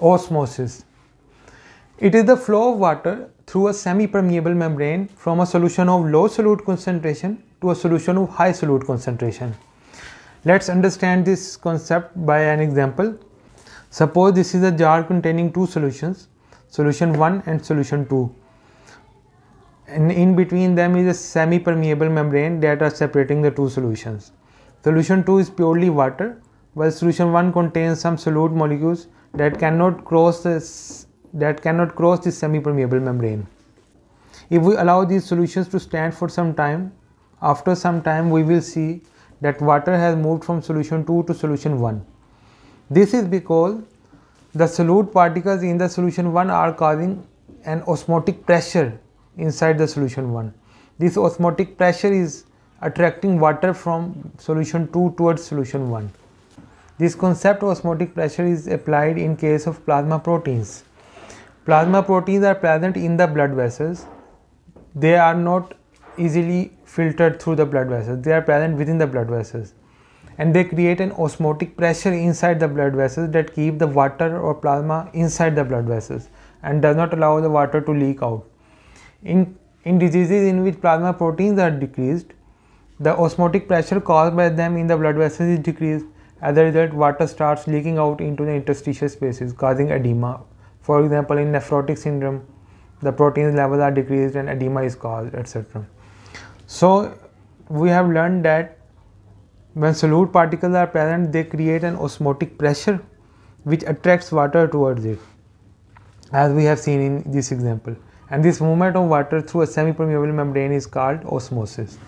Osmosis. It is the flow of water through a semi-permeable membrane from a solution of low solute concentration to a solution of high solute concentration. Let's understand this concept by an example. Suppose this is a jar containing two solutions, solution 1 and solution 2. And in between them is a semi-permeable membrane that are separating the two solutions. Solution 2 is purely water, while solution 1 contains some solute molecules that cannot cross this that cannot cross this semi-permeable membrane. If we allow these solutions to stand for some time, after some time we will see that water has moved from solution 2 to solution 1. This is because the solute particles in the solution 1 are causing an osmotic pressure inside the solution 1. This osmotic pressure is attracting water from solution 2 towards solution 1. This concept of osmotic pressure is applied in case of plasma proteins. Plasma proteins are present in the blood vessels. They are not easily filtered through the blood vessels. They are present within the blood vessels. And they create an osmotic pressure inside the blood vessels that keep the water or plasma inside the blood vessels and does not allow the water to leak out. In, in diseases in which plasma proteins are decreased, the osmotic pressure caused by them in the blood vessels is decreased. As a result, water starts leaking out into the interstitial spaces, causing edema. For example, in nephrotic syndrome, the protein levels are decreased and edema is caused, etc. So we have learned that when solute particles are present, they create an osmotic pressure which attracts water towards it, as we have seen in this example. And this movement of water through a semi-permeable membrane is called osmosis.